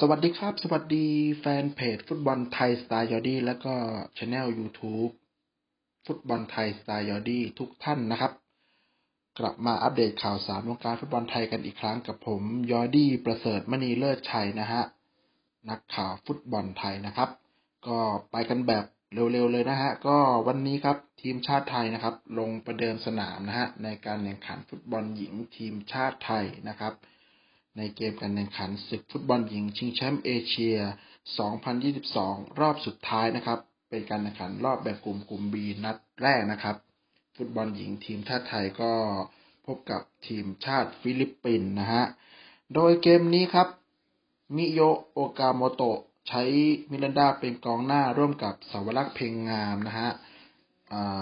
สวัสดีครับ สวัสดีแฟนเพจฟุตบอลไทยสไตล์ยอดี้แล้วก็ channel YouTube ฟุตบอลไทยสไตล์ยอดี้ทุกท่านนะครับ กลับมาอัปเดตข่าวสารวงการฟุตบอลไทยกันอีกครั้งกับผมยอดี้ประเสริฐมณีเลิศชัยนะฮะนักข่าวฟุตบอลไทยนะครับ ก็ไปกันแบบเร็วๆเลยนะฮะก็วันนี้ครับทีมชาติไทยนะครับ ลงประเดิมสนามนะฮะในการแข่งขันฟุตบอลหญิงทีมชาติไทยนะครับ ในเกมการแข่งขันศึกฟุตบอลหญิง ชิงแชมป์เอเชีย 2022 รอบสุดท้ายนะครับ เป็นการแข่งขันรอบแบ่งกลุ่มกลุ่ม B นัดแรกนะครับ ฟุตบอลหญิงทีมชาติไทยก็พบกับทีมชาติฟิลิปปินส์นะฮะ โดยเกมนี้ครับ มิโยโอกาโมโตะใช้มิรันดาเป็นกองหน้าร่วมกับเสาวลักษณ์เพ็งงามนะฮะ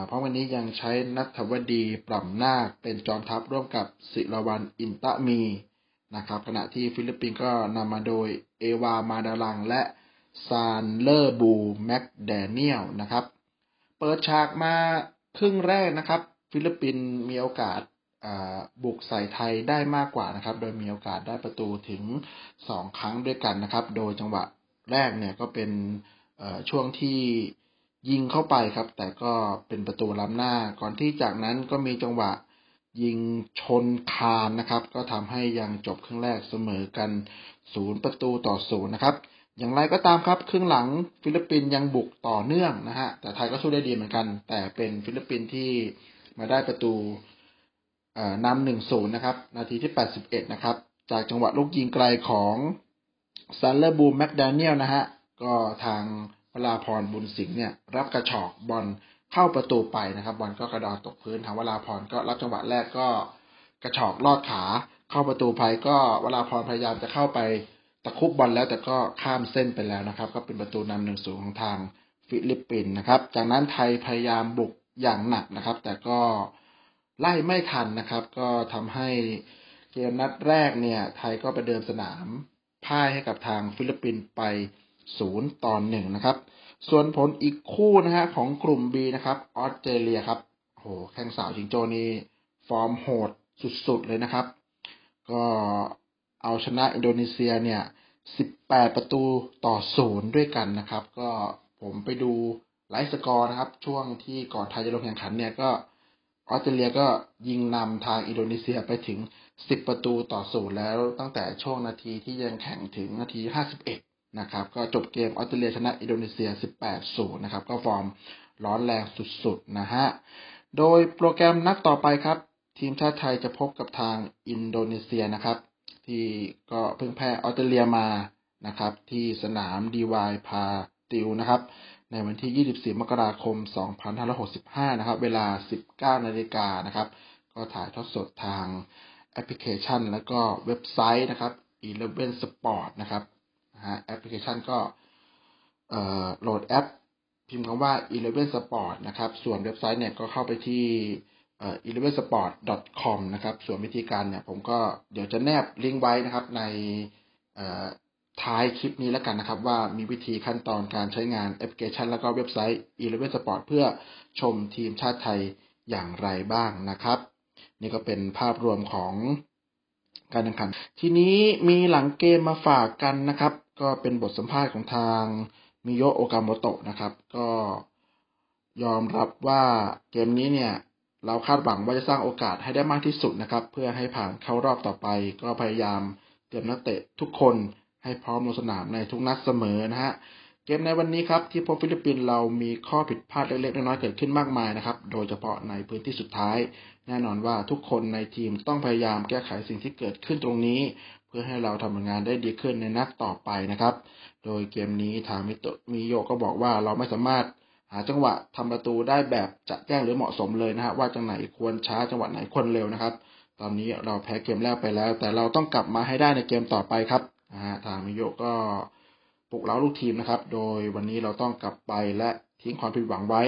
เพราะวันนี้ยังใช้ณัฐวดีปร่ำนาคเป็นจอมทัพร่วมกับศิลาวรรณ อินต๊ะมี นะครับขณะที่ฟิลิปปินส์ก็นำมาโดยเอวามาดารังและชานด์เลอร์บูแม็กแดเนียลนะครับ เปิดฉากมาครึ่งแรกนะครับ ฟิลิปปินส์มีโอกาสบุกใส่ไทยได้มากกว่านะครับ โดยมีโอกาสได้ประตูถึง 2 ครั้งด้วยกันนะครับ โดยจังหวะแรกเนี่ยก็เป็นช่วงที่ยิงเข้าไปครับ แต่ก็เป็นประตูล้ำหน้า ก่อนที่จากนั้นก็มีจังหวะ ยิงชนคานนะครับ ก็ทำให้ยังจบครึ่งแรกเสมอกันศูนย์ประตูต่อศูนย์นะครับ อย่างไรก็ตามครับครึ่งหลังฟิลิปปินส์ยังบุกต่อเนื่องนะฮะแต่ไทยก็สู้ได้ดีเหมือนกัน แต่เป็นฟิลิปปินส์ที่มาได้ประตูนำหนึ่งศูนย์นะครับ นาทีที่แปดสิบเอ็ดนะครับ จากจังหวะลูกยิงไกลของชานด์เลอร์บูมแม็กแดเนียลนะฮะก็ทางวราภรณ์ บุญสิงห์เนี่ยรับกระฉอกบอล เข้าประตูไปนะครับบอลก็กระดอนตกพื้นทางวราภรณ์ก็รับจังหวะแรกก็กระฉอกลอดขา เข้าประตูไปก็วราภรณ์พยายามจะเข้าไปตะครุบบอลแล้วแต่ก็ข้ามเส้นไปแล้วนะครับ ก็เป็นประตูนำหนึ่งศูนย์ของทางฟิลิปปินส์นะครับ จากนั้นไทยพยายามบุกอย่างหนักนะครับ แต่ก็ไล่ไม่ทันนะครับ ก็ทำให้เกมนัดแรกเนี่ย ไทยก็ประเดิมสนามพ่ายให้กับทางฟิลิปปินส์ไป ศูนย์ต่อหนึ่งนะครับ ส่วนผลอีกคู่นะฮะของกลุ่ม B นะครับออสเตรเลียครับโหแข้งสาวจิงโจ้นี่ฟอร์มโหดสุดๆเลยนะครับ ก็เอาชนะอินโดนีเซียเนี่ย18ประตูต่อศูนย์ด้วยกันนะครับ ก็ผมไปดู live score นะครับ ช่วงที่ก่อนไทยจะลงแข่งขันเนี่ยก็ออสเตรเลียก็ยิงนำทางอินโดนีเซียไปถึง 10 ประตูต่อศูนย์แล้วตั้งแต่ช่วงนาทีที่ยังแข่งถึงนาที 51 นะครับ ก็จบเกมออสเตรเลียชนะอินโดนีเซีย 18-0 นะครับ ก็ฟอร์มร้อนแรงสุดๆ นะฮะ โดยโปรแกรมนัดต่อไปครับ ทีมชาติไทยจะพบกับทางอินโดนีเซียนะครับ ที่ก็เพิ่งแพ้ออสเตรเลียมานะครับ ที่สนามดีวายพาทิลนะครับ ในวันที่ 24 มกราคม 2565 นะครับ เวลา 19 นาฬิกานะครับ ก็ถ่ายทอดสดทางแอปพลิเคชัน แล้วก็เว็บไซต์นะครับ Eleven Sport นะครับ ฮะแอปพลิเคชันก็โหลดแอป พิมพ์คำว่า Eleven Sport นะครับ ส่วนเว็บไซต์เนี่ยก็เข้าไปที่ elevensport.com นะครับ ส่วนวิธีการเนี่ยผมก็เดี๋ยวจะแนบลิงก์ไว้นะครับในท้ายคลิปนี้แล้วกันนะครับ ว่ามีวิธีขั้นตอนการใช้งานแอปพลิเคชัน แล้วก็เว็บไซต์ Eleven Sport เพื่อชมทีมชาติไทยอย่างไรบ้างนะครับ นี่ก็เป็นภาพรวมของ การแข่งขัน ทีนี้มีหลังเกมมาฝากกันนะครับ ก็เป็นบทสัมภาษณ์ของทางมิโยโอกาโมโตะนะครับ ก็ยอมรับว่าเกมนี้เนี่ยเราคาดหวังว่าจะสร้างโอกาสให้ได้มากที่สุดนะครับ เพื่อให้ผ่านเข้ารอบต่อไป ก็พยายามเตรียมนักเตะทุกคนให้พร้อมลงสนามในทุกนัดเสมอนะฮะ เกมในวันนี้ครับที่พบฟิลิปปินส์เรามีข้อผิดพลาดเล็กๆน้อยๆเกิดขึ้นมากมายนะครับ โดยเฉพาะในพื้นที่สุดท้าย แน่นอนว่าทุกคนในทีมต้องพยายามแก้ไขสิ่งที่เกิดขึ้นตรงนี้ เพื่อให้เราทำงานได้ดีขึ้นในนัดต่อไปนะครับ โดยเกมนี้ทางมิโตมิโยก็บอกว่าเราไม่สามารถหาจังหวะทำประตูได้แบบจะแจ้งหรือเหมาะสมเลยนะฮะว่าจังหวะไหนควรช้าจังหวะไหนควรเร็วนะครับ ตอนนี้เราแพ้เกมแรกไปแล้ว แต่เราต้องกลับมาให้ได้ในเกมต่อไปครับนะฮะทางมิโยก็ ปลุกเร้าลูกทีมนะครับ โดยวันนี้เราต้องกลับไปและทิ้งความผิดหวังไว้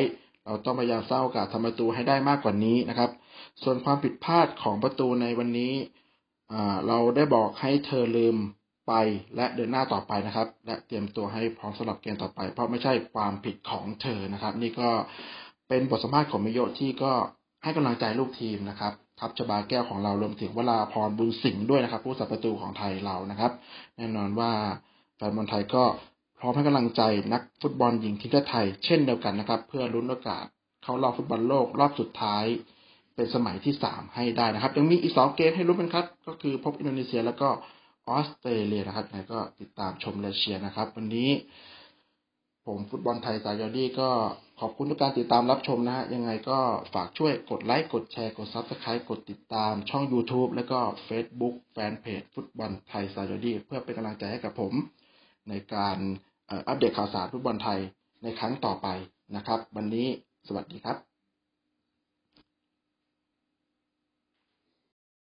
เราต้องพยายามสร้างโอกาสทำประตูให้ได้มากกว่านี้นะครับ ส่วนความผิดพลาดของประตูในวันนี้เราได้บอกให้เธอลืมไปและเดินหน้าต่อไปนะครับ และเตรียมตัวให้พร้อมสำหรับเกมต่อไป เพราะไม่ใช่ความผิดของเธอนะครับ นี่ก็เป็นบทสัมภาษณ์ของมิโยที่ก็ให้กำลังใจลูกทีมนะครับ ทัพชบาแก้วของเรารวมถึงเวลาพรบุญสิงห์ด้วยนะครับ ผู้สับประตูของไทยเรานะครับ แน่นอนว่า แนบอลไทยก็พร้อมให้กำลังใจนักฟุตบอลหญิงทีมชาติไทย เช่นเดียวกันนะครับ เพื่อลุ้นโอกาสเข้ารอบฟุตบอลโลกรอบสุดท้าย เป็นสมัยที่สามให้ได้นะครับ ยังมีอีกสองเกมให้ลุ้นกันครับ ก็คือพบอินโดนีเซียแล้วก็ออสเตรเลียนะครับยังไงก็ติดตามชมและเชียร์นะครับ วันนี้ ผมฟุตบอลไทยสไตล์ยอดี้ก็ขอบคุณทุกการติดตามรับชมนะฮะยังไงก็ฝากช่วยกดไลค์ กดแชร์ กด subscribe กดติดตามช่อง YouTube แล้วก็ Facebook แฟนเพจฟุตบอลไทยสไตล์ยอดี้เพื่อเป็นกำลังใจให้กับผม ในการอัปเดตข่าวสารฟุตบอลไทยในครั้งต่อไปนะครับ วันนี้สวัสดีครับ